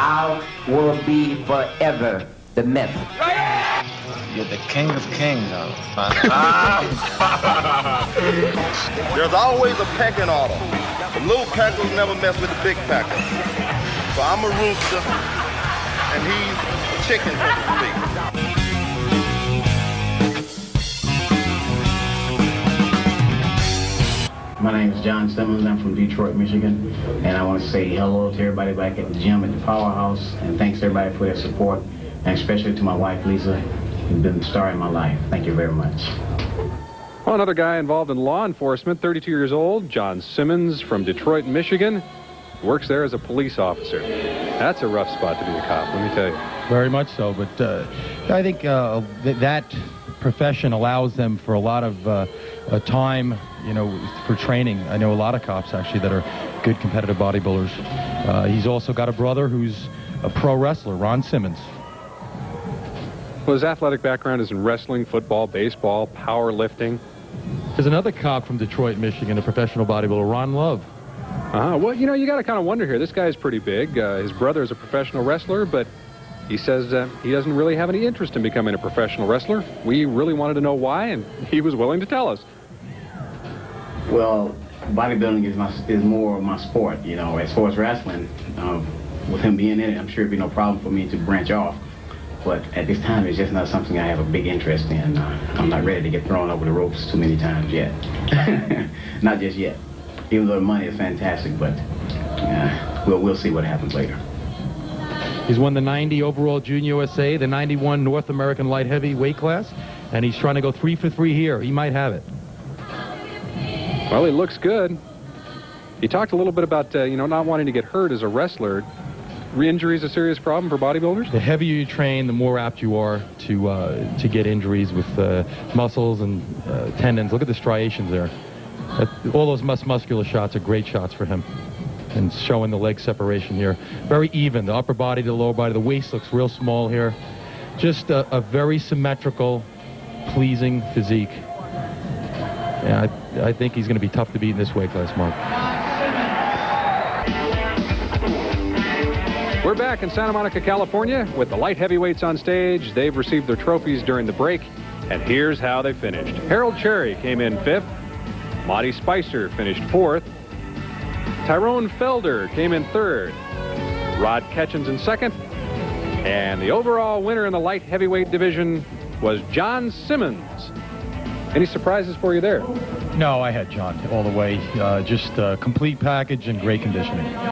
I will be forever the myth. You're the king of kings, There's always a pecking order. The little packers never mess with the big packers. So I'm a rooster, and he's a chicken, so to speak. Name is John Simmons. I'm from Detroit, Michigan. And I want to say hello to everybody back at the gym at the Powerhouse. And thanks everybody for their support. And especially to my wife, Lisa, who's been the star in my life. Thank you very much. Well, another guy involved in law enforcement, 32 years old, John Simmons from Detroit, Michigan. Works there as a police officer. That's a rough spot to be a cop, let me tell you. Very much so, but uh, I think uh, th that profession allows them for a lot of uh, uh, time, you know, for training. I know a lot of cops actually that are good competitive bodybuilders. Uh, he's also got a brother who's a pro wrestler, Ron Simmons. Well, his athletic background is in wrestling, football, baseball, powerlifting. There's another cop from Detroit, Michigan, a professional bodybuilder, Ron Love. Uh-huh. Well, you know, you got to kind of wonder here. This guy's pretty big. Uh, his brother is a professional wrestler, but he says uh, he doesn't really have any interest in becoming a professional wrestler. We really wanted to know why, and he was willing to tell us. Well, bodybuilding is my is more of my sport. You know, as far as wrestling, um, with him being in it, I'm sure it'd be no problem for me to branch off. But at this time, it's just not something I have a big interest in. Uh, I'm not ready to get thrown over the ropes too many times yet. not just yet. Even though the money is fantastic, but uh, we'll we'll see what happens later. He's won the 90 overall Junior USA, the 91 North American light heavy weight class, and he's trying to go three for three here. He might have it. Well, he looks good. He talked a little bit about, uh, you know, not wanting to get hurt as a wrestler. Re-injury is a serious problem for bodybuilders? The heavier you train, the more apt you are to uh, to get injuries with uh, muscles and uh, tendons. Look at the striations there. All those mus muscular shots are great shots for him. And showing the leg separation here. Very even. The upper body to the lower body. The waist looks real small here. Just a, a very symmetrical, pleasing physique. Yeah, I, I think he's going to be tough to beat in this weight class, Mark. We're back in Santa Monica, California with the light heavyweights on stage. They've received their trophies during the break, and here's how they finished. Harold Cherry came in fifth. Monty Spicer finished fourth. Tyrone Felder came in third. Rod Ketchens in second. And the overall winner in the light heavyweight division was John Simmons. Any surprises for you there? No, I had John all the way. Uh, just a complete package and great conditioning.